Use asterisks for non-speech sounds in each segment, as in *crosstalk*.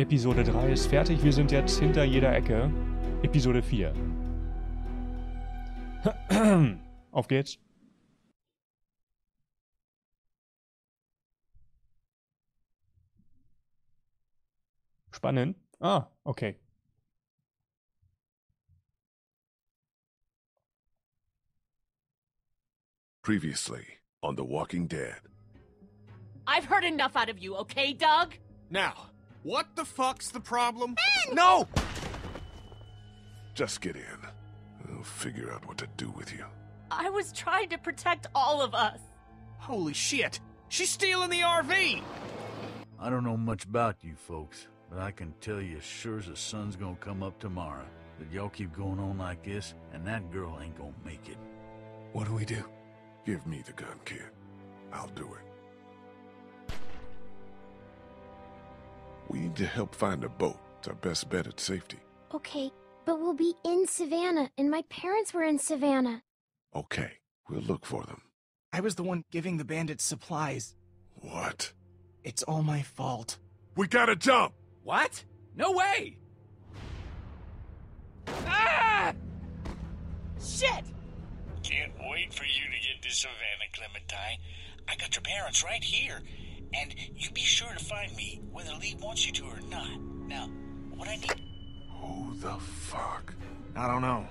Episode 3 ist fertig. Wir sind jetzt hinter jeder Ecke. Episode 4. *clears throat* Auf geht's. Spannend. Ah, okay. Previously on The Walking Dead. I've heard enough out of you, okay, Doug? Now, what the fuck's the problem? No! Just get in. I'll figure out what to do with you. I was trying to protect all of us. Holy shit! She's stealing the RV! I don't know much about you folks, but I can tell you as sure as the sun's gonna come up tomorrow that y'all keep going on like this, and that girl ain't gonna make it. What do we do? Give me the gun, kid. I'll do it. We need to help find a boat. It's our best bet at safety. Okay, but we'll be in Savannah, and my parents were in Savannah. Okay, we'll look for them. I was the one giving the bandits supplies. What? It's all my fault. We gotta jump! What? No way! Ah! Shit! Can't wait for you to get to Savannah, Clementine. I got your parents right here. And you be sure to find me, whether Lee wants you to or not. Now, what I need... Who the fuck? I don't know,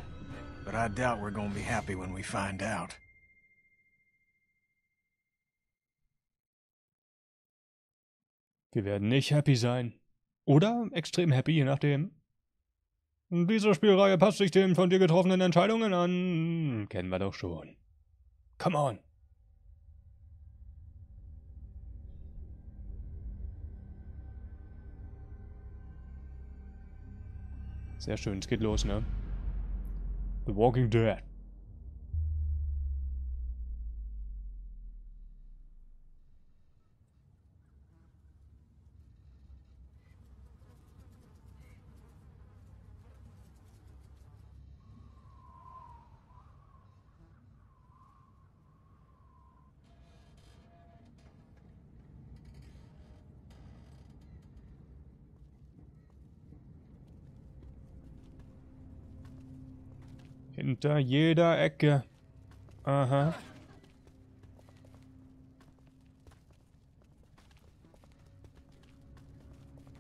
but I doubt we're gonna be happy when we find out. Wir werden nicht happy sein. Oder extrem happy, je nachdem. Diese Spielreihe passt sich den von dir getroffenen Entscheidungen an. Kennen wir doch schon. Come on. Sehr schön, es geht los, ne? The Walking Dead. Hinter jeder Ecke. Aha.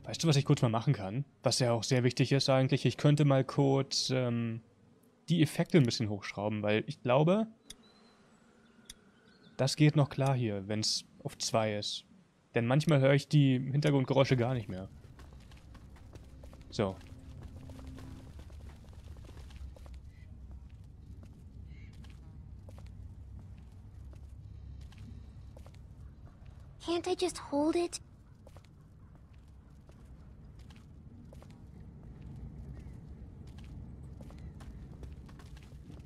Weißt du, was ich kurz mal machen kann? Was ja auch sehr wichtig ist eigentlich. Ich könnte mal kurz ähm, die Effekte ein bisschen hochschrauben, weil ich glaube, das geht noch klar hier, wenn es auf 2 ist. Denn manchmal höre ich die Hintergrundgeräusche gar nicht mehr. So, Can't I just hold it?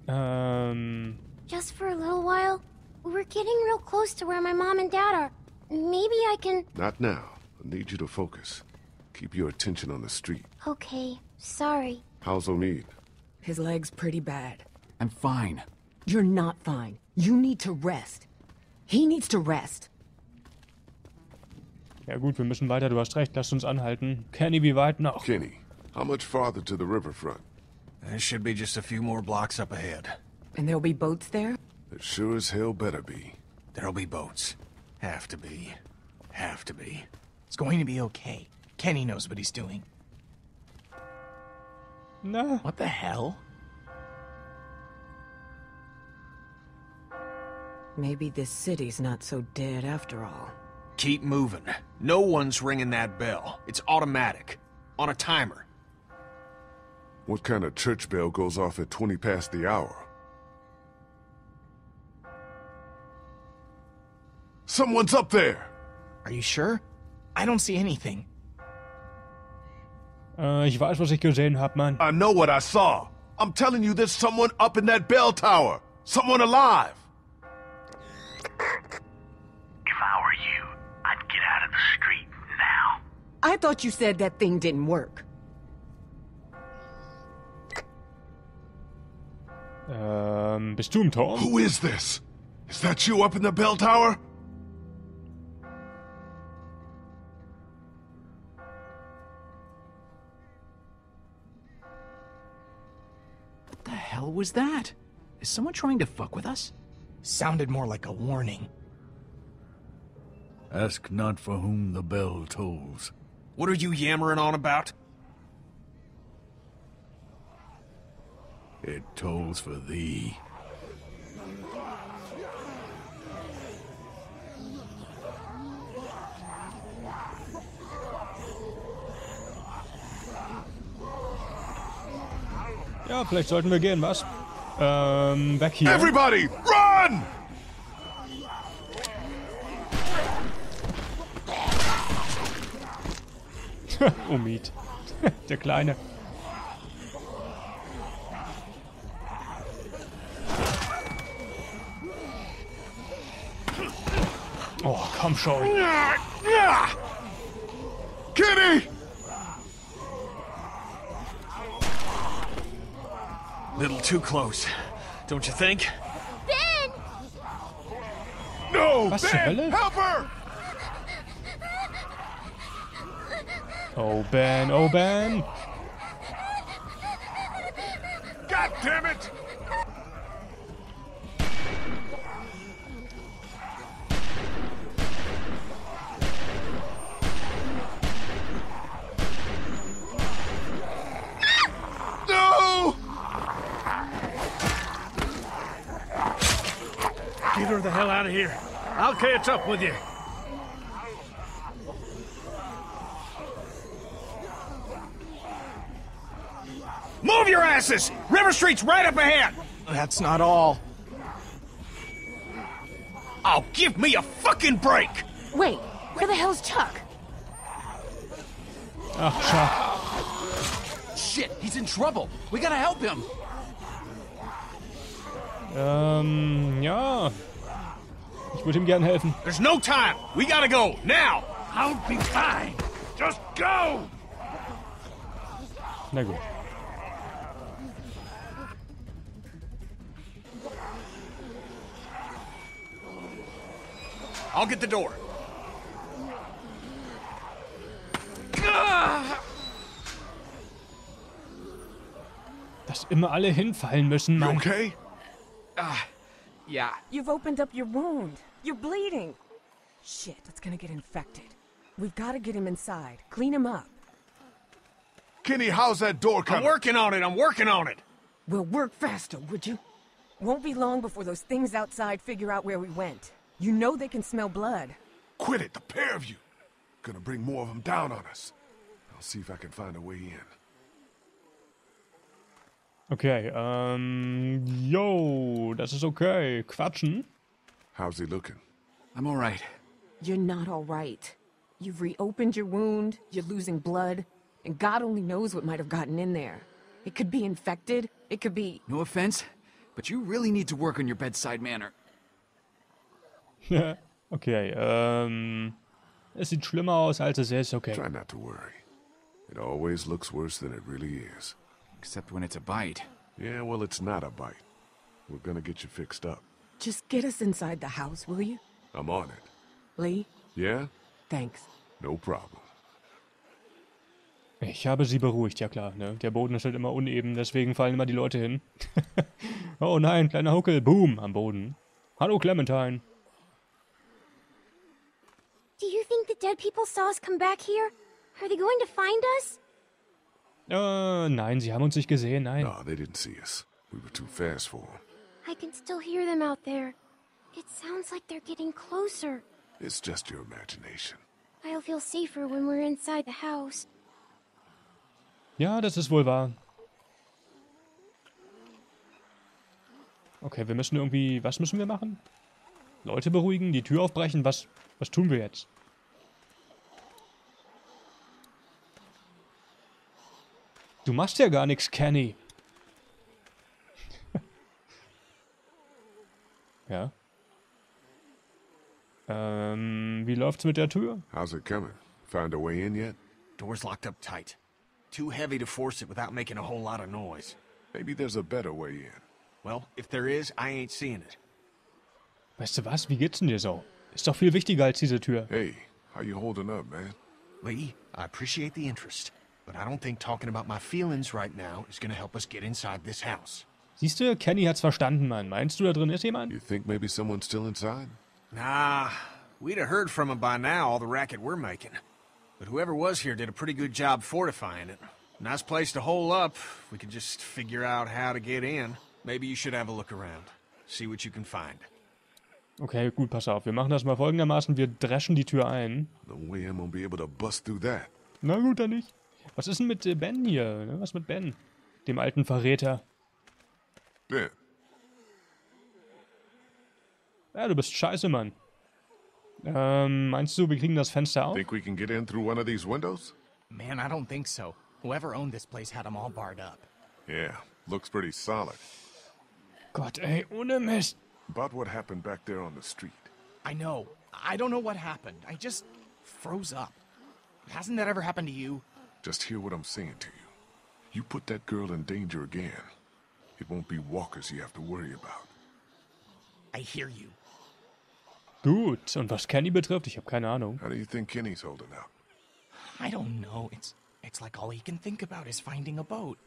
ähm... Just for a little while? We're getting real close to where my mom and dad are. Maybe I can... Not now. I need you to focus. Keep your attention on the street. Okay, sorry. How's Omid? His leg's pretty bad. I'm fine. You're not fine. You need to rest. He needs to rest. Ja gut, wir müssen weiter, du hast recht, lasst uns anhalten. Kenny, wie weit noch? Kenny, how much farther to the riverfront? There should be just a few more blocks up ahead. And there'll be boats there? It sure as hell better be. There'll be boats. Have to be. Have to be. It's going to be okay. Kenny knows what he's doing. No. What the hell? Maybe this city's not so dead after all. Keep moving. No one's ringing that bell. It's automatic. On a timer. What kind of church bell goes off at 20 past the hour? Someone's up there! Are you sure? I don't see anything. äh, ich weiß, was ich gesehen hab, Mann. I know what I saw. I'm telling you, there's someone up in that bell tower. Someone alive. I thought you said that thing didn't work. Um, bist du? Who is this? Is that you up in the bell tower? What the hell was that? Is someone trying to fuck with us? Sounded more like a warning. Ask not for whom the bell tolls. What are you yammering on about? It tolls for thee. Ja, vielleicht sollten wir gehen, was? Ähm, weg hier. Everybody, run! *laughs* Omid. *laughs* Der Kleine. Oh, komm schon. Kitty! Little too close, don't you think? Ben! No! Was zur Ben, help her! Oh, Ben, oh, Ben. God damn it! No! Get her the hell out of here. I'll catch up with you. Move! River Street's right up ahead! That's not all. Oh, give me a fucking break! Wait, where the hell's Chuck? Oh, Chuck. Shit, he's in trouble. We gotta help him. Ähm, ja. Ich würde ihm gern helfen. There's no time! We gotta go, now! I'll be fine. Just go! Na gut. I'll get the door. Dass immer alle hinfallen müssen, You Mann. okay? Ah, yeah. You've opened up your wound. You're bleeding. Shit, it's gonna get infected. We've gotta get him inside. Clean him up. Kenny, how's that door coming? I'm coming? working on it, I'm working on it! We'll work faster, would you? Won't be long before those things outside figure out where we went. You know they can smell blood. Quit it, the pair of you. Gonna bring more of them down on us. I'll see if I can find a way in. Okay, um, yo, das ist okay. Quatschen. How's he looking? I'm all right. You're not all right. You've reopened your wound, you're losing blood, and God only knows what might have gotten in there. It could be infected, it could be. No offense, but you really need to work on your bedside manner. Okay, ähm, es sieht schlimmer aus, als es ist, okay. Try not to worry. It always looks worse than it really is. Except when it's a bite. Yeah, well, it's not a bite. We're gonna get you fixed up. Just get us inside the house, will you? I'm on it. Lee, Yeah? thanks. No problem. Ich habe sie beruhigt, ja klar, ne? Der Boden ist halt immer uneben, deswegen fallen immer die Leute hin. *laughs* oh nein, kleiner Huckel, boom, am Boden. Hallo Clementine. Do you think the dead people saw us come back here? Are they going to find us? Äh, nein, sie haben uns nicht gesehen, nein. No, they didn't see us. We were too fast for them. I can still hear them out there. It sounds like they're getting closer. It's just your imagination. I'll feel safer when we're inside the house. Ja, das ist wohl wahr. Okay, wir müssen irgendwie, was müssen wir machen? Leute beruhigen, die Tür aufbrechen, was, was tun wir jetzt? Du machst ja gar nichts, Kenny. *laughs* ja. Ähm, wie läuft's mit der Tür? How's it coming? Found a way in yet? Door's locked up tight. Too heavy to force it without making a whole lot of noise. Maybe there's a better way in. Well, if there is, I ain't seeing it. Weißt du was? Wie geht's denn dir so? Ist doch viel wichtiger als diese Tür. Hey, how you holding up, man? Lee, I appreciate the interest, but I don't think talking about my feelings right now is gonna help us get inside this house. Siehst du, Kenny hat's verstanden, Mann. Meinst du, da drin ist jemand? You think maybe someone's still inside? Nah, we'd have heard from him by now, all the racket we're making. But whoever was here did a pretty good job fortifying it. Nice place to hole up. We could just figure out how to get in. Maybe you should have a look around. See what you can find. Okay, gut, pass auf. Wir machen das mal folgendermaßen. Wir dreschen die Tür ein. No way I'm gonna be able to bust through that. Na gut, dann nicht. Was ist denn mit äh, Ben hier? ne? Was mit Ben? Dem alten Verräter. Ben, Ja, du bist scheiße, Mann. Ähm, meinst du, wir kriegen das Fenster auf? think we can get in through one of these windows? Man, I don't think so. Whoever owned this place had them all barred up. Yeah, looks pretty solid. Gott, ey, ohne Mist. About what happened back there on the street. I know. I don't know what happened. I just froze up. Hasn't that ever happened to you? Just hear what I'm saying to you. You put that girl in danger again. It won't be walkers you have to worry about. I hear you. Gut, und was Kenny betrifft, ich habe keine Ahnung. How do you think Kenny's holding up? I don't know. It's it's like all he can think about is finding a boat.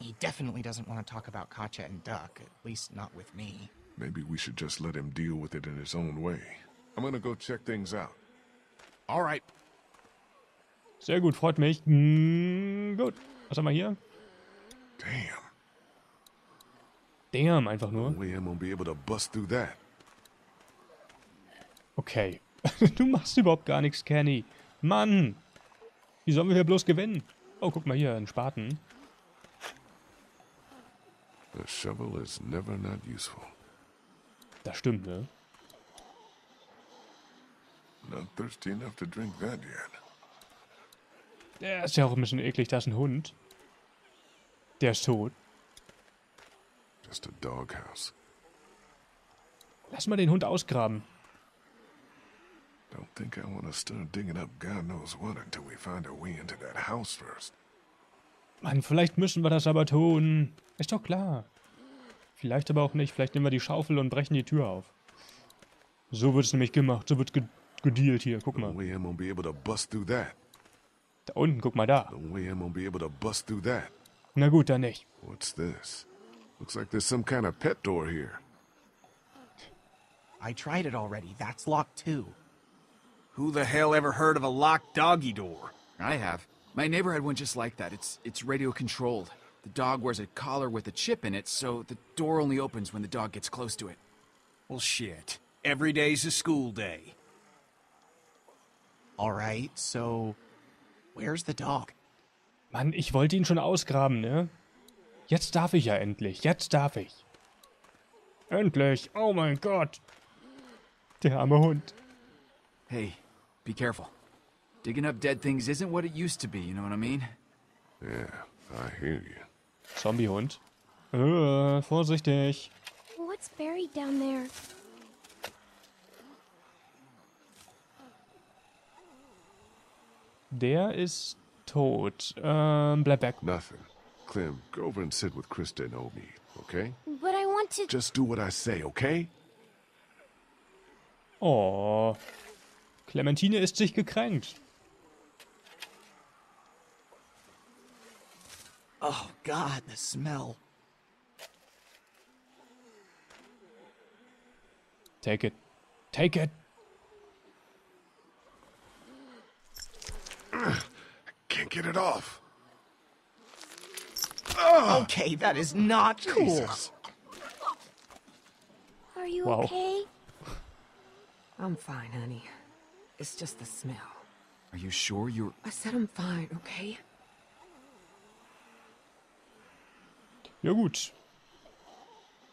He definitely doesn't want to talk about Katjaa and Duck, at least not with me. Maybe we should just let him deal with it in his own way. I'm gonna go check things out. All right. Sehr gut, freut mich. Hm, gut, was haben wir hier? Damn. Damn, einfach nur. Okay. *laughs* Du machst überhaupt gar nichts, Kenny. Mann! Wie sollen wir hier bloß gewinnen? Oh, guck mal hier, ein Spaten. A shovel is never not useful. Das stimmt, ne? Not thirsty enough to drink that yet. Der ist ja auch ein bisschen eklig, da ist ein Hund. Der ist tot. Just a doghouse. Lass mal den Hund ausgraben. Don't think I want to start digging up God knows what until we find our way into that house first. Mann, vielleicht müssen wir das aber tun. Ist doch klar. Vielleicht aber auch nicht. Vielleicht nehmen wir die Schaufel und brechen die Tür auf. So wird es nämlich gemacht. So wird ge gedealt hier. Guck mal. Da unten, guck mal da. No way I'm gonna be able to bust through that. Na gut, dann nicht. What's this? Looks like there's some kind of pet door here. I tried it already. That's locked too. Who the hell ever heard of a locked doggy door? I have. My neighbor had one just like that. It's it's radio controlled. The dog wears a collar with a chip in it, so the door only opens when the dog gets close to it. Well, shit. Every day's a school day. All right, so where's the dog? Mann, ich wollte ihn schon ausgraben, ne? Jetzt darf ich ja endlich. Jetzt darf ich. Endlich. Oh mein Gott. Der arme Hund. Hey, be careful. Digging up dead things isn't what it used to be, you know what I mean? Yeah, I hear you. Zombiehund. Äh, vorsichtig. What's buried down there? Der ist tot. Ähm, bleib weg. Nothing. Clem, go over and sit with Christa and Omid, okay? But I want to. Just do what I say, okay? Oh. Clementine ist sich gekränkt. Oh God, the smell. Take it. Take it. Can't get it off. Okay, that is not cool. Jesus. Are you Wow. okay? I'm fine, honey. It's just the smell. Are you sure you're I said I'm fine, okay? Ja gut.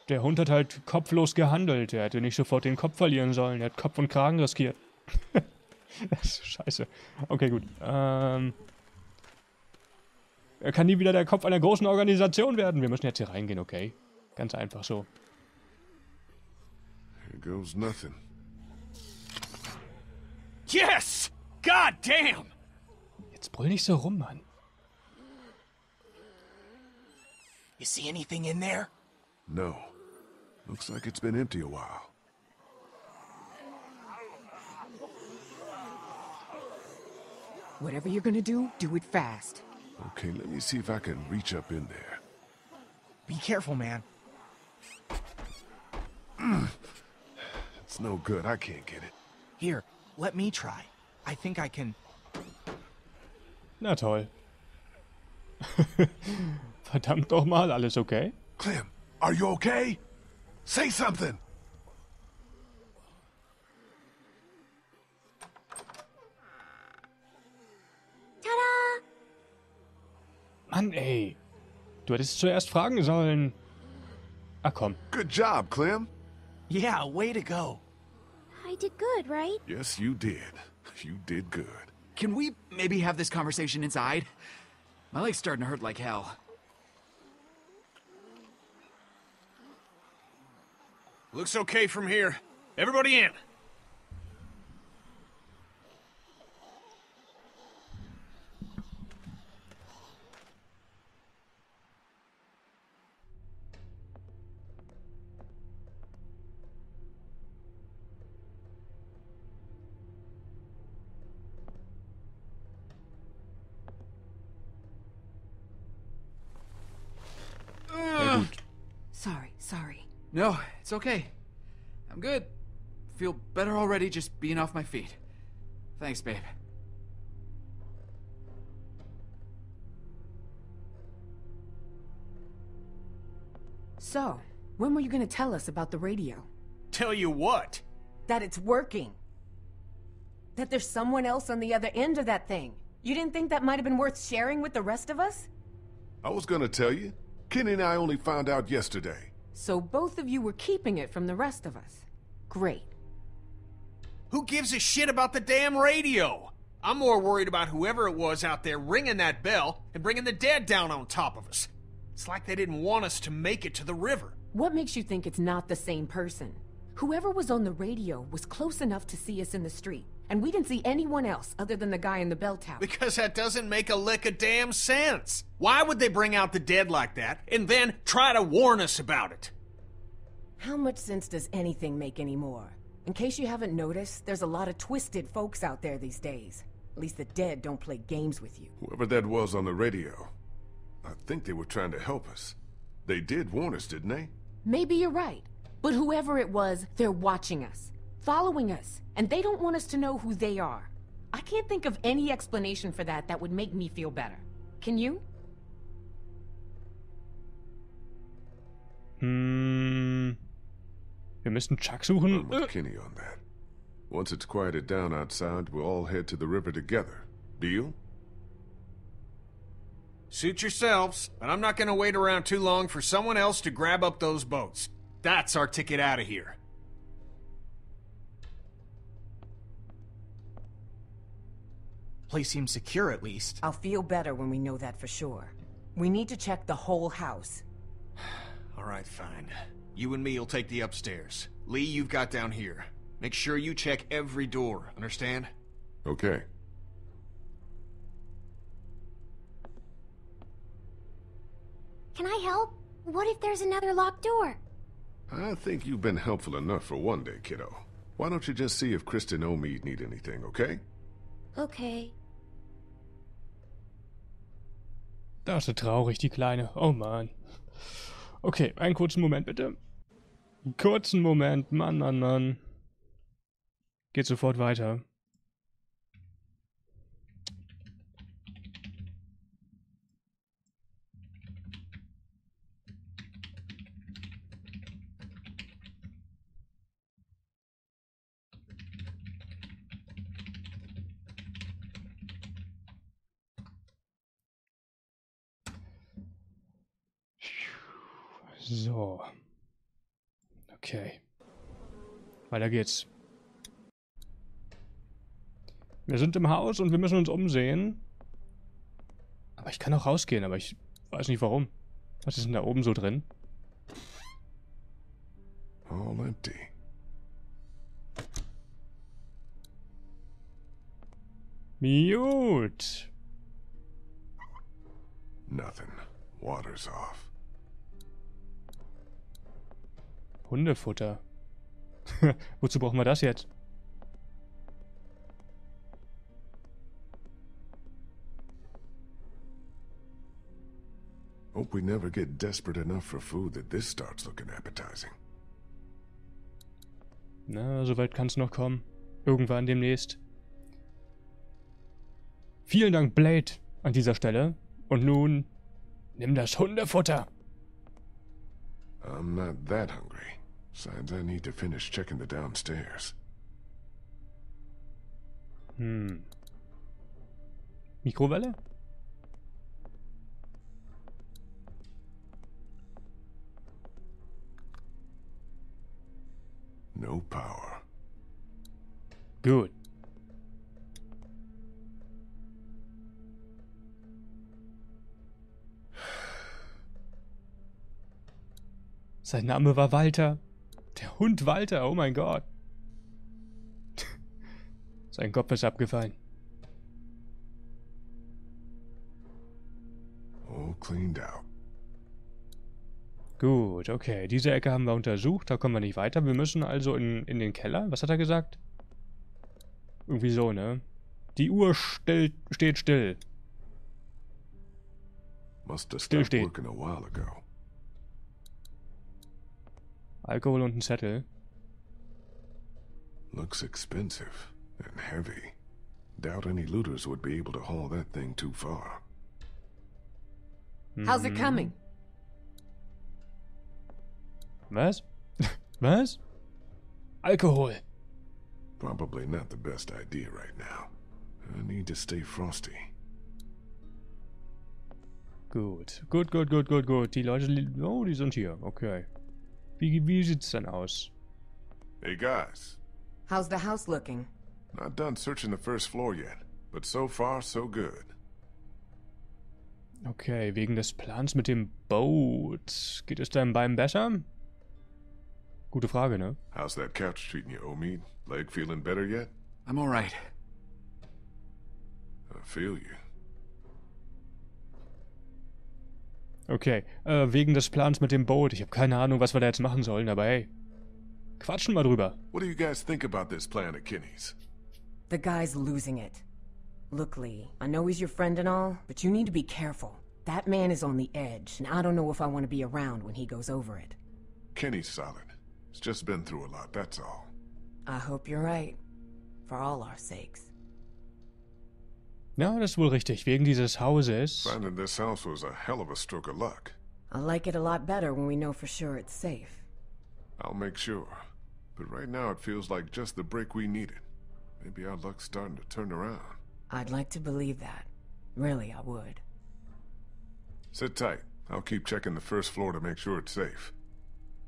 Der Hund hat halt kopflos gehandelt. Er hätte nicht sofort den Kopf verlieren sollen. Er hat Kopf und Kragen riskiert. *laughs* *laughs* das ist scheiße. Okay, gut. Ähm, er kann nie wieder der Kopf einer großen Organisation werden. Wir müssen jetzt hier reingehen, okay? Ganz einfach so. Here goes nothing. Yes! God damn! Jetzt brüll nicht so rum, Mann. You see anything in there? No. Looks like it's been empty a while. Whatever you're gonna do, do it fast. Okay, let me see if I can reach up in there. Be careful, man. *clears throat* It's no good. I can't get it. Here, let me try. I think I can. Na toll. *laughs* Verdammt doch mal, alles okay? Clem, are you okay? Say something! Mann, ey. Du hättest zuerst fragen sollen. Ach komm. Good job, Clem. Yeah, way to go. I did good, right? Yes, you did. You did good. Can we maybe have this conversation inside? My leg's starting to hurt like hell. Looks okay from here. Everybody in. No, it's okay. I'm good. Feel better already just being off my feet. Thanks, babe. So, when were you gonna tell us about the radio? Tell you what. That it's working. That there's someone else on the other end of that thing. You didn't think that might have been worth sharing with the rest of us? I was gonna tell you. Kenny and I only found out yesterday. So both of you were keeping it from the rest of us. Great. Who gives a shit about the damn radio? I'm more worried about whoever it was out there ringing that bell and bringing the dead down on top of us. It's like they didn't want us to make it to the river. What makes you think it's not the same person? Whoever was on the radio was close enough to see us in the street, and we didn't see anyone else other than the guy in the bell tower. Because that doesn't make a lick of damn sense. Why would they bring out the dead like that and then try to warn us about it? How much sense does anything make anymore? In case you haven't noticed, there's a lot of twisted folks out there these days. At least the dead don't play games with you. Whoever that was on the radio, I think they were trying to help us. They did warn us, didn't they? Maybe you're right. But whoever it was, they're watching us, following us, and they don't want us to know who they are. I can't think of any explanation for that that would make me feel better. Can you? Hm. Wir müssen Chuck suchen. I'm with Kenny on that. Once it's quieted down outside, we'll all head to the river together. Deal? Suit yourselves, but I'm not gonna wait around too long for someone else to grab up those boats. That's our ticket out of here. Place seems secure at least. I'll feel better when we know that for sure. We need to check the whole house. *sighs* All right, fine. You and me will take the upstairs. Lee, you've got down here. Make sure you check every door, understand? Okay. Can I help? What if there's another locked door? I think you've been helpful enough for one day, kiddo. Why don't you just see if Christa 'n Omid need anything, okay? Okay. Da ist sie traurig, die Kleine. Oh Mann. Okay, einen kurzen Moment bitte. Kurzen Moment. Mann, Mann, Mann. Geht sofort weiter. So. Okay. Weiter geht's. Wir sind im Haus und wir müssen uns umsehen. Aber ich kann auch rausgehen, aber ich weiß nicht warum. Was ist denn da oben so drin? All empty. Mute. Nothing. Water's off. Hundefutter. *laughs* Wozu brauchen wir das jetzt? Hope we never get desperate enough for food that this starts looking appetizing. Na, soweit kann es noch kommen. Irgendwann demnächst. Vielen Dank, Blade, an dieser Stelle. Und nun, nimm das Hundefutter. I'm not that hungry. Besides, I need to finish checking the downstairs. Hm. Mikrowelle? No power. Gut. Sein Name war Walter. Der Hund Walter, oh mein Gott. Sein Kopf ist abgefallen. All cleaned out. Gut, okay. Diese Ecke haben wir untersucht. Da kommen wir nicht weiter. Wir müssen also in, in den Keller. Was hat er gesagt? Irgendwie so, ne? Die Uhr still, steht still. Must have stopped working a while ago. Alkohol und ein Zettel. Looks expensive and heavy. Doubt any looters would be able to haul that thing too far. How's it Mhm. coming? Was? *laughs* Was? Alkohol. Probably not the best idea right now. I need to stay frosty. Gut. Gut, gut, gut, gut, gut. Die Leute, li- oh, die sind hier. Okay. Wie, wie sieht's denn aus? Hey guys, How's the house looking? not done searching the first floor yet, but so far so good. Okay, wegen des Plans mit dem Boot. Geht es deinem Bein besser? Gute Frage, ne? How's that couch treating you, Omid? Leg feeling better yet? I'm alright. I feel you. Okay, äh, wegen des Plans mit dem Boot. Ich habe keine Ahnung, was wir da jetzt machen sollen, aber hey. Quatschen wir drüber. What do you guys think about this plan at Kenny's? The guy's losing it. Look, Lee, I know he's your friend and all, but you need to be careful. That man is on the edge, and I don't know if I want to be around when he goes over it. Kenny's solid. He's just been through a lot, that's all. I hope you're right. For all our sakes. Ja, das ist wohl richtig. Wegen dieses Hauses. Finding this house was a hell of a stroke of luck. I like it a lot better when we know for sure it's safe. I'll make sure. But right now it feels like just the break we needed. Maybe our luck's starting to turn around. I'd like to believe that. Really, I would. Sit tight. I'll keep checking the first floor to make sure it's safe.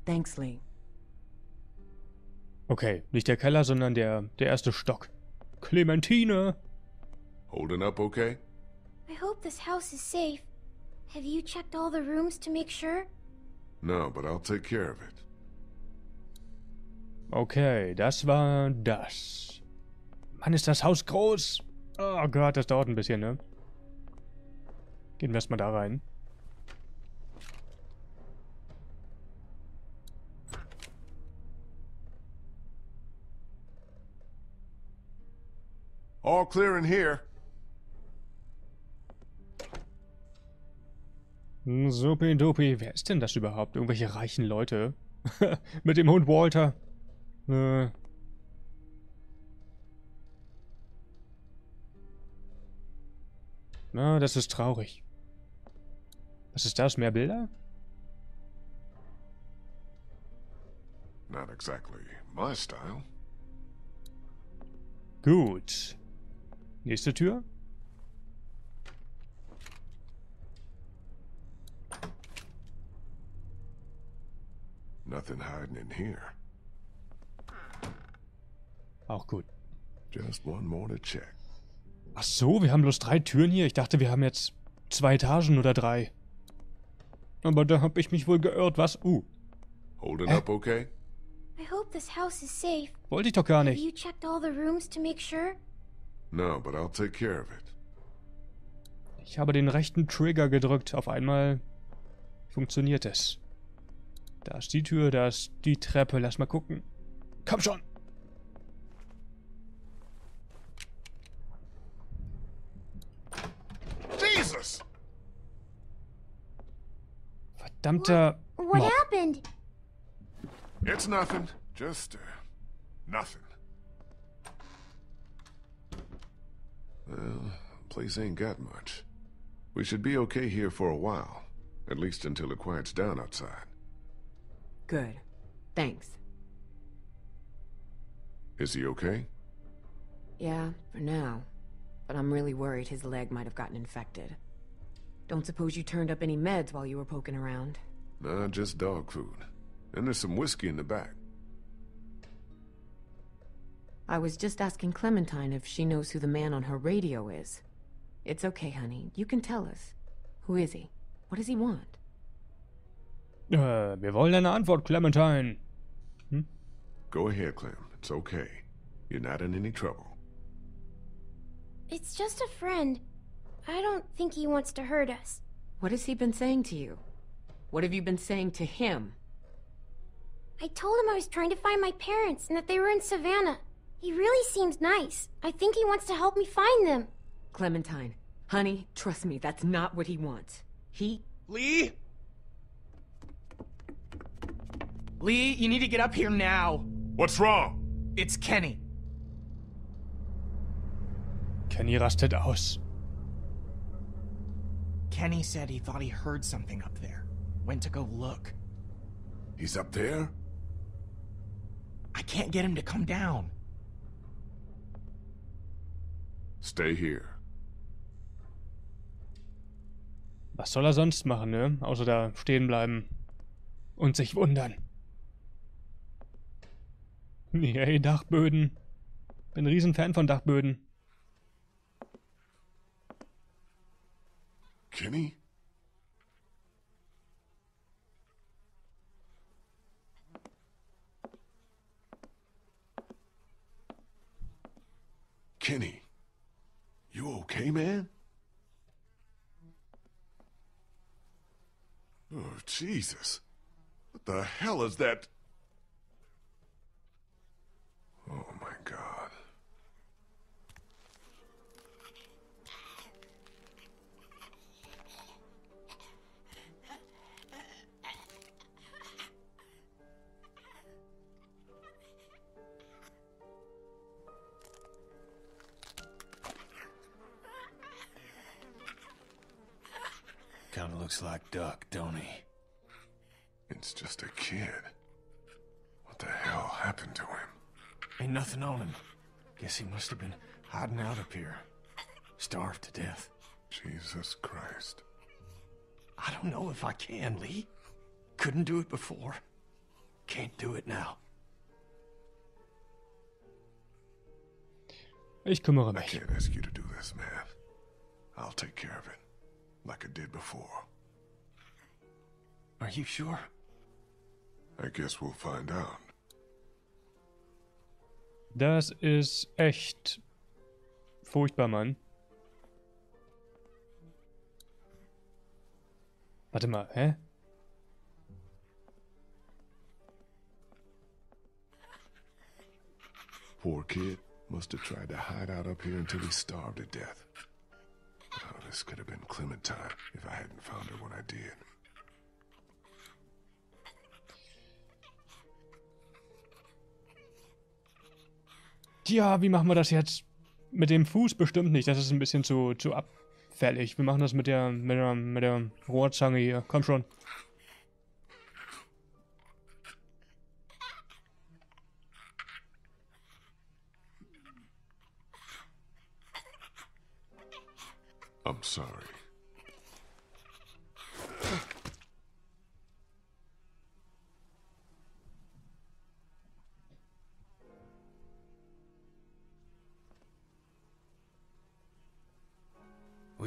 Thanks, Lee. Okay, nicht der Keller, sondern der, der erste Stock. Clementine! Holding up okay? I hope this house is safe. Have you checked all the rooms to make sure? No, but I'll take care of it. Okay, das war das. Mann, ist das Haus groß! Oh Gott, das dauert ein bisschen, ne? Gehen wir erstmal da rein. All clear in here. Supi-dupi, wer ist denn das überhaupt? Irgendwelche reichen Leute? *laughs* Mit dem Hund Walter. Äh. Na, das ist traurig. Was ist das? Mehr Bilder? Not exactly my style. Gut. Nächste Tür. Nothing hiding in here. Auch gut. Just one more to check. Ach so, wir haben bloß drei Türen hier. Ich dachte, wir haben jetzt zwei Etagen oder drei. Aber da hab ich mich wohl geirrt, was? Uh, Holding Hä? up okay? I hope this house is safe. wollte ich doch gar Have nicht. you checked all the rooms to make sure? No, but I'll take care of it. Ich habe den rechten Trigger gedrückt. Auf einmal funktioniert es. Da ist die Tür, da ist die Treppe. Lass mal gucken. Komm schon! Verdammter What Mob. happened? It's nothing. Just, uh, nothing. Well, place ain't got much. We should be okay here for a while. At least until it quiets down outside. Good. Thanks. Is he okay? Yeah, for now. But I'm really worried his leg might have gotten infected. Don't suppose you turned up any meds while you were poking around? Nah, just dog food. And there's some whiskey in the back. I was just asking Clementine if she knows who the man on her radio is. It's okay, honey. You can tell us. Who is he? What does he want? Äh, wir wollen eine Antwort, Clementine. Hm? Go ahead, Clem. It's okay. You're not in any trouble. It's just a friend. I don't think he wants to hurt us. What has he been saying to you? What have you been saying to him? I told him I was trying to find my parents and that they were in Savannah. He really seems nice. I think he wants to help me find them. Clementine, honey, trust me, that's not what he wants. He. Lee? Lee, you need to get up here now. What's wrong? It's Kenny. Kenny rastet aus. Kenny said he thought he heard something up there. Went to go look. He's up there? I can't get him to come down. Stay here. Was soll er sonst machen, ne? Außer da stehen bleiben. Und sich wundern. *laughs* Yay, Dachböden. Bin ein Riesenfan von Dachböden. Kenny? Kenny, you okay, man? Oh, Jesus. What the hell is that? Looks like Duck, don't he? It's just a kid. What the hell happened to him? Ain't nothing on him. Guess he must have been hiding out up here. Starved to death. Jesus Christ. I don't know if I can, Lee. Couldn't do it before. Can't do it now. Ich kümmere I can't ask you to do this, man. I'll take care of it. Like I did before. Are you sure? I guess we'll find out. Das ist echt furchtbar, Mann. Warte mal, hä? Poor kid must have tried to hide out up here until he starved to death. Oh, this could have been Clementine if I hadn't found her when I did. Tja, wie machen wir das jetzt? Mit dem Fuß bestimmt nicht. Das ist ein bisschen zu, zu abfällig. Wir machen das mit der, mit der, mit der Rohrzange hier. Komm schon. I'm sorry.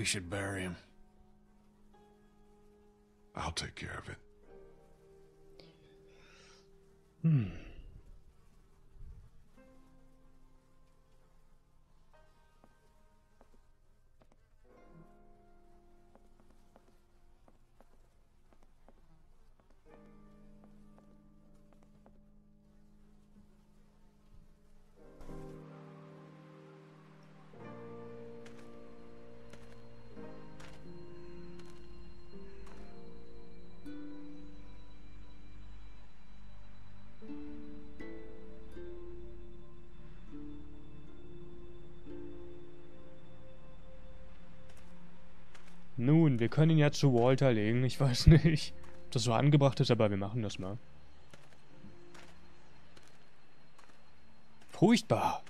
Should bury him. I'll take care of it. Hm. Nun, wir können ihn ja zu Walter legen. Ich weiß nicht, ob das so angebracht ist, aber wir machen das mal. Furchtbar.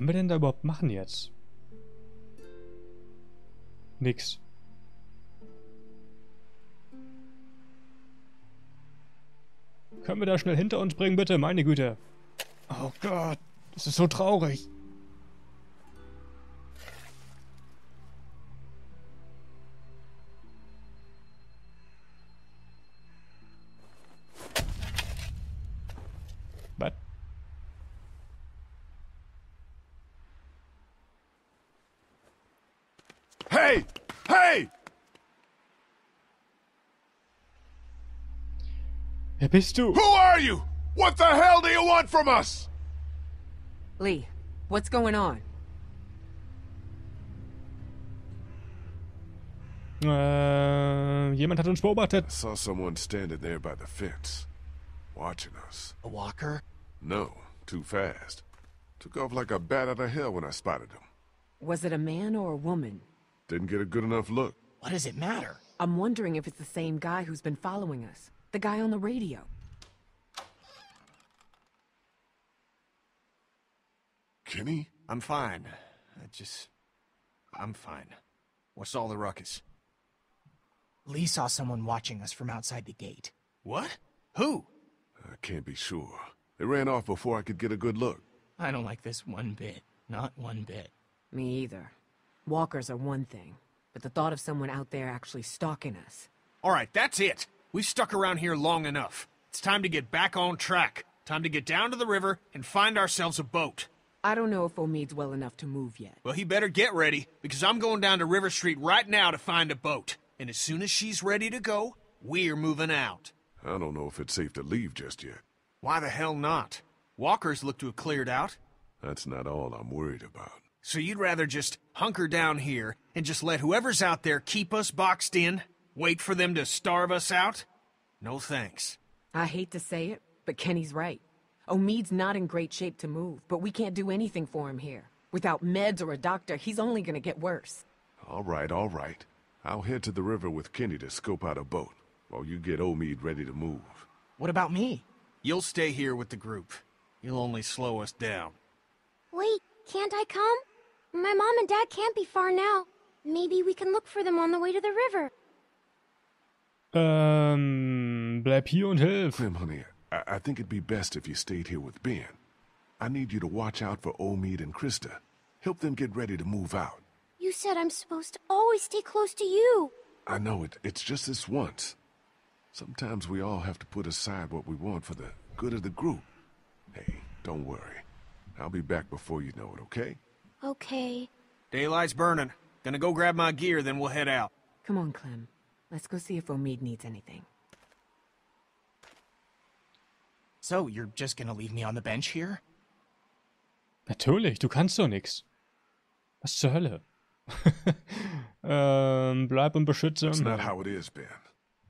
Können wir denn da überhaupt machen jetzt? Nix. Können wir da schnell hinter uns bringen, bitte? Meine Güte. Oh Gott, das ist so traurig. Wer bist? Who are you? What the hell do you want from us? Lee, what's going on? Äh, jemand hat uns beobachtet. I saw someone standing there by the fence, watching us. A walker? No, too fast. Took off like a bat out of hell when I spotted him. Was it a man or a woman? Didn't get a good enough look. What does it matter? I'm wondering if it's the same guy who's been following us. The guy on the radio. Kenny? I'm fine. I just... I'm fine. What's all the ruckus? Lee saw someone watching us from outside the gate. What? Who? I can't be sure. They ran off before I could get a good look. I don't like this one bit. Not one bit. Me either. Walkers are one thing, but the thought of someone out there actually stalking us. All right, that's it. We've stuck around here long enough. It's time to get back on track. Time to get down to the river and find ourselves a boat. I don't know if Omid's well enough to move yet. Well, he better get ready, because I'm going down to River Street right now to find a boat. And as soon as she's ready to go, we're moving out. I don't know if it's safe to leave just yet. Why the hell not? Walkers look to have cleared out. That's not all I'm worried about. So you'd rather just hunker down here and just let whoever's out there keep us boxed in? Wait for them to starve us out? No thanks. I hate to say it, but Kenny's right. Omid's not in great shape to move, but we can't do anything for him here. Without meds or a doctor, he's only gonna get worse. All right, all right. I'll head to the river with Kenny to scope out a boat, while you get Omid ready to move. What about me? You'll stay here with the group. You'll only slow us down. Wait, can't I come? My mom and dad can't be far now. Maybe we can look for them on the way to the river. Ähm, bleib hier und hilf. Clem, honey, I, I think it'd be best if you stayed here with Ben. I need you to watch out for Omid and Christa. Help them get ready to move out. You said I'm supposed to always stay close to you. I know it. It's just this once. Sometimes we all have to put aside what we want for the good of the group. Hey, don't worry. I'll be back before you know it, okay? Okay. Daylight's burning. Gonna go grab my gear, then we'll head out. Come on, Clem. Let's go see if Omid needs anything. So, you're just gonna leave me on the bench here? Natürlich, du kannst doch nix. Was zur Hölle? *laughs* ähm, bleib und beschütze. That's not how it is, Ben.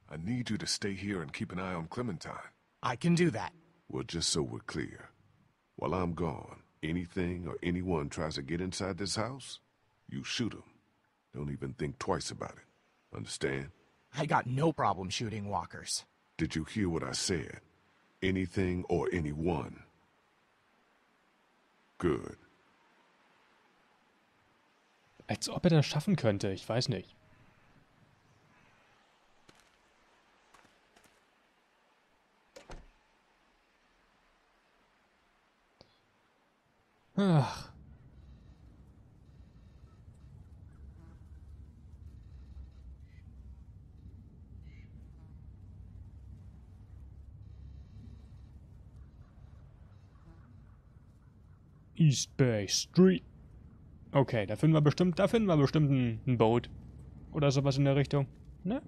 I need you to stay here and keep an eye on Clementine. I can do that. Well, just so we're clear. While I'm gone, Anything or anyone tries to get inside this house, you shoot them. Don't even think twice about it. Understand? I got no problem shooting walkers. Did you hear what I said? Anything or anyone. Good. Als ob er das schaffen könnte, ich weiß nicht. Ach. East Bay Street. Okay, da finden wir bestimmt, da finden wir bestimmt ein, ein Boot. Oder sowas in der Richtung. Ne?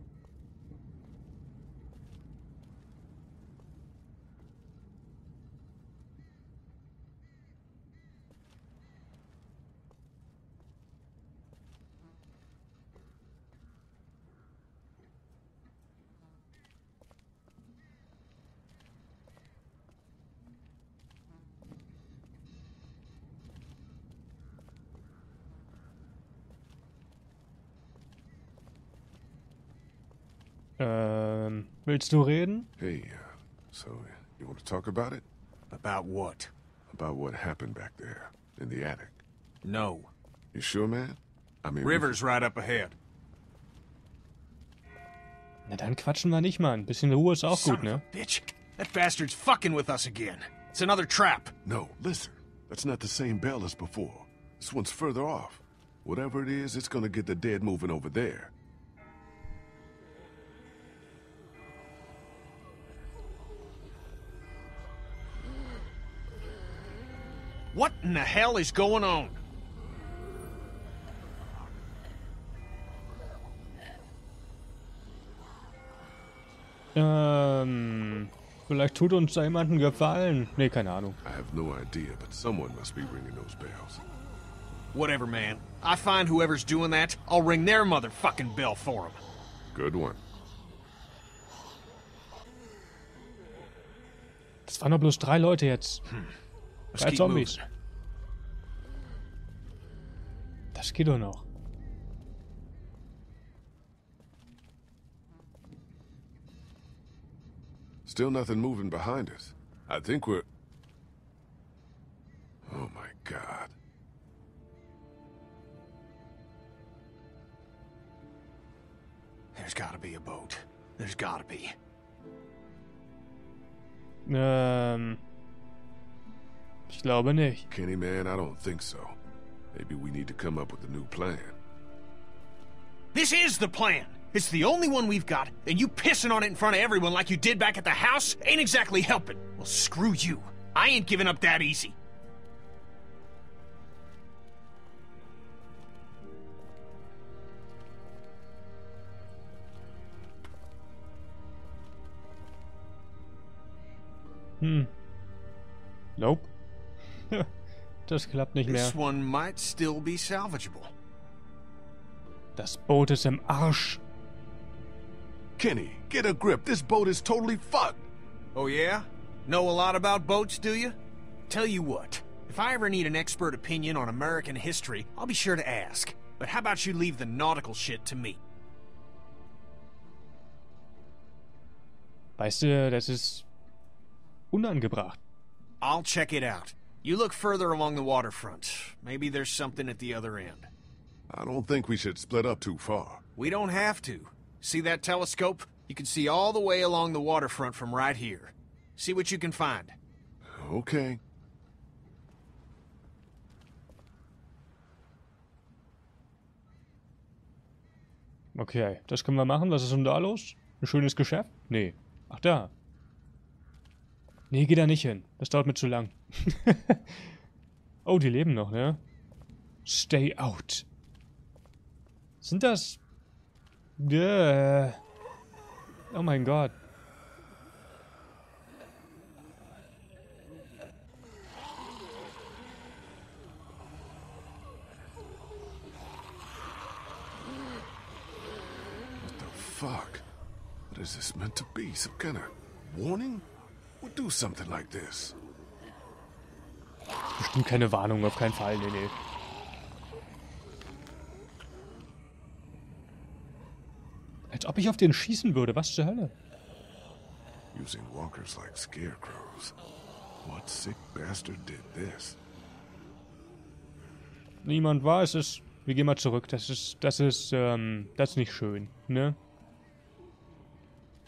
Willst du reden? Hey, uh, so you want to talk about it? About what? About what happened back there in the attic. No. You sure, man? I mean, we River's right up ahead. Na dann quatschen wir nicht, Mann. Bisschen Ruhe ist auch Son gut, of a ne? Bitch. That bastard's fucking with us again. It's another trap. No, listen. That's not the same bell as before. This one's further off. Whatever it is, it's gonna get the dead moving over there. What in the hell is going on? Ähm, vielleicht tut uns da jemand einen Gefallen. Nee, keine Ahnung. I have no idea, but someone must be ringing those bells. Whatever, man. I find whoever's doing that, I'll ring their motherfucking bell for them. Good one. Das waren doch bloß drei Leute jetzt. Hm. Let's Drei keep Zombies. moving. Das geht doch noch. Still nothing moving behind us. I think we're... Oh my god. There's gotta be a boat. There's gotta be. Ähm. Ich glaube nicht. Kenny, man, I don't think so. Maybe we need to come up with a new plan. This is the plan. It's the only one we've got, and you pissing on it in front of everyone like you did back at the house ain't exactly helping. Well, screw you. I ain't giving up that easy. Hm. Nope. *laughs* Das klappt nicht mehr. This one might still be salvageable. Das Boot ist im Arsch. Kenny, get a grip. This boat is totally fucked. Oh, yeah? Know a lot about boats, do you? Tell you what, if I ever need an expert opinion on American history, I'll be sure to ask. But how about you leave the nautical shit to me? Weißt du, das ist unangebracht. I'll check it out. You look further along the waterfront. Maybe there's something at the other end. I don't think we should split up too far. We don't have to. See that telescope? You can see all the way along the waterfront from right here. See what you can find. Okay. Okay, das können wir machen. Was ist denn da los? Ein schönes Geschäft? Nee. Ach, da. Nee, geh da nicht hin. Das dauert mir zu lang. *laughs* oh, die leben noch, ne? Stay out. Sind das... Äh. Oh mein Gott. What the fuck? What is this meant to be? Some kind of warning? We'll do something like this. Bestimmt keine Warnung, auf keinen Fall, nee, nee. Als ob ich auf den schießen würde, was zur Hölle? Using walkers like scarecrows. What sick bastard did this? Niemand weiß es. Wir gehen mal zurück. Das ist, das ist, ähm, das ist nicht schön, ne?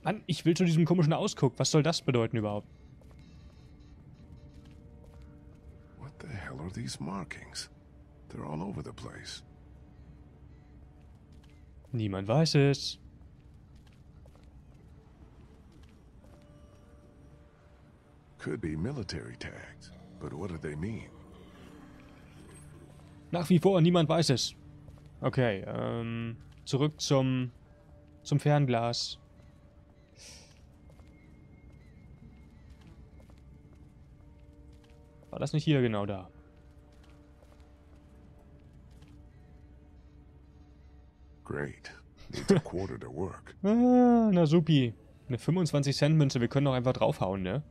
Mann, ich will zu diesem komischen Ausguck. Was soll das bedeuten überhaupt? Are these markings? They're all over the place. Niemand weiß es. Could be military tags, but what do they mean? Nach wie vor, niemand weiß es. Okay, ähm, zurück zum, zum Fernglas. War das nicht hier genau da? Great. Needs a *laughs* quarter to work. Ah, na supi. Eine 25 Cent Münze, wir können doch einfach draufhauen, ne?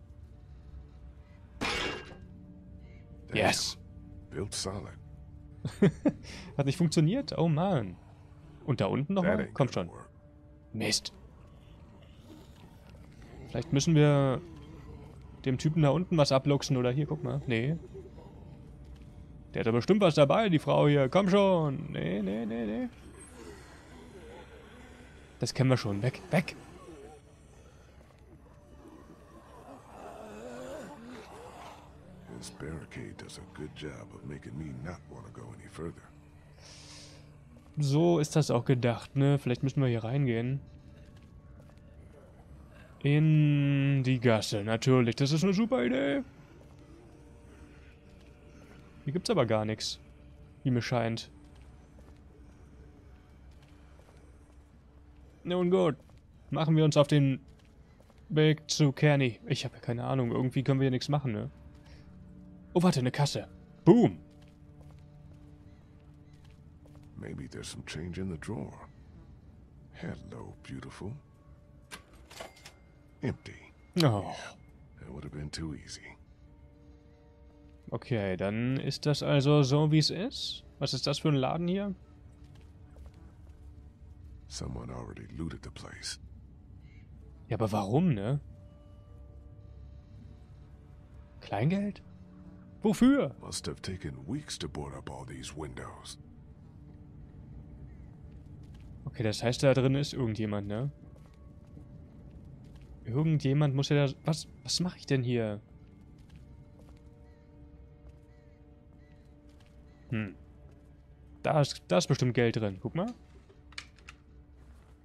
Yes. Built solid. *laughs* Hat nicht funktioniert? Oh man. Und da unten nochmal? Komm schon. work. Mist. Vielleicht müssen wir dem Typen da unten was abluchsen oder hier, guck mal. Nee. Der hat da bestimmt was dabei, die Frau hier. Komm schon. Nee, nee, nee, nee. Das kennen wir schon. Weg, weg. This barricade does a good job of making me not want to go any further. So ist das auch gedacht, ne? Vielleicht müssen wir hier reingehen. In die Gasse, natürlich. Das ist eine super Idee. Hier gibt's aber gar nichts. Wie mir scheint. Nun gut. Machen wir uns auf den Weg zu Kearney. Ich habe ja keine Ahnung. Irgendwie können wir hier nichts machen, ne? Oh, warte, eine Kasse. Boom. Maybe there's some change in the drawer. Hello, beautiful. Empty. Oh. That would have been too easy. Okay, dann ist das also so, wie es ist. Was ist das für ein Laden hier? Someone already looted the place. Ja, aber warum, ne? Kleingeld? Wofür? Must have taken weeks to board up all these windows. Okay, das heißt, da drin ist irgendjemand, ne? Irgendjemand muss ja da... Was, was mache ich denn hier? Hm. Da ist, da ist bestimmt Geld drin. Guck mal.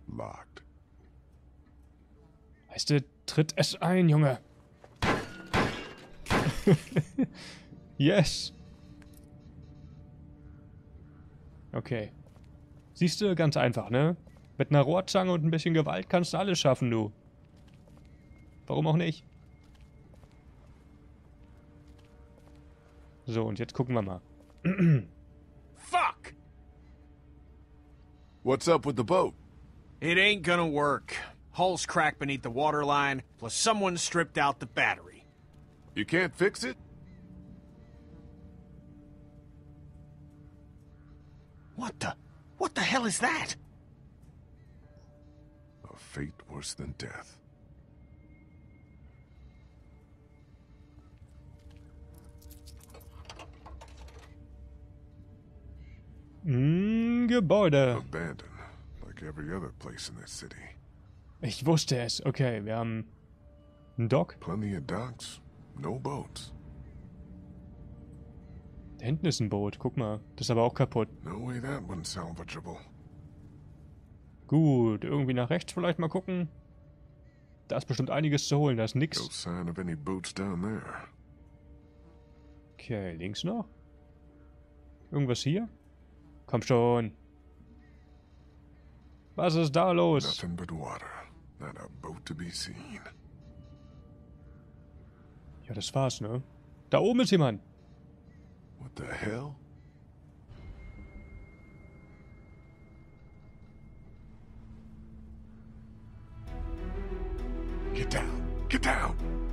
Locked. Weißt du, tritt es ein, Junge. *laughs* yes. Okay. Siehst du, ganz einfach, ne? Mit einer Rohrzange und ein bisschen Gewalt kannst du alles schaffen, du. Warum auch nicht? So, und jetzt gucken wir mal. *clears throat* Fuck! What's up with the boat? It ain't gonna work. Hull's cracked beneath the waterline, plus someone stripped out the battery. You can't fix it? What the? What the hell is that? A fate worse than death. Hm, Gebäude. Abandoned, like every other place in this city. Ich wusste es. Okay, wir haben einen Dock. Plenty of docks, no boats. Da hinten ist ein Boot. Guck mal. Das ist aber auch kaputt. No way that one's salvageable. Gut, irgendwie nach rechts vielleicht mal gucken. Da ist bestimmt einiges zu holen. Da ist No nix. sign of any boats down there. Okay, links noch. Irgendwas hier? Komm schon. Was ist da los? Nothing but water. Not a boat to be seen. Ja, das war's, ne? Da oben ist jemand. What the hell? Get down! Get down!